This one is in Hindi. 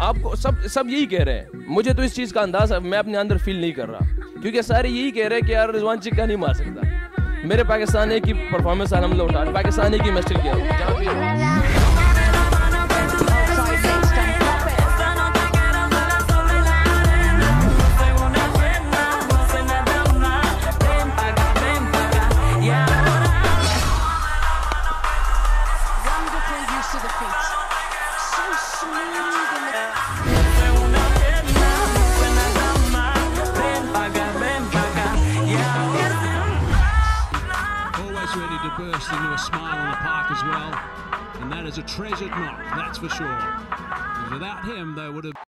आपको सब सब यही कह रहे हैं। मुझे तो इस चीज़ का अंदाज़, मैं अपने अंदर फील नहीं कर रहा। क्योंकि सारे यही कह रहे हैं कि यार, रिजवान चिक्का नहीं मार सकता। मेरे पाकिस्तान की परफॉर्मेंस अलहमद उठा, पाकिस्तान की मैं स्टिल किया। to the feet. Ready to burst into a smile on the park as well. And that is a treasured knock, that's for sure. Because without him, they would have...